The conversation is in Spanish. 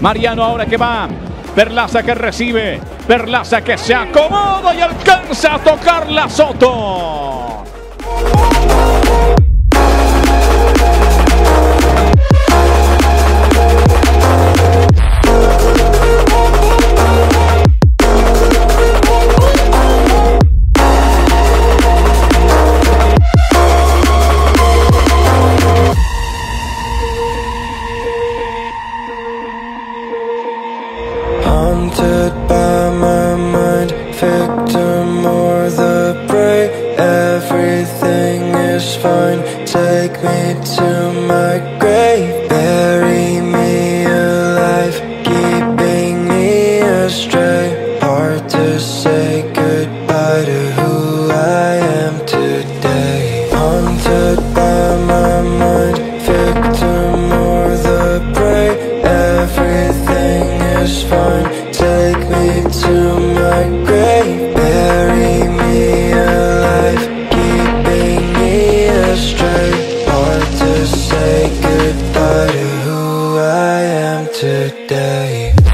Mariano ahora que va. Perlaza que recibe. Perlaza que se acomoda y alcanza a tocar la Soto. victim or the prey. Everything is fine. Take me to my grave. Bury me alive. Keeping me astray. Hard to say goodbye to who I am today. Haunted by my mind. Victim or the prey. Everything babe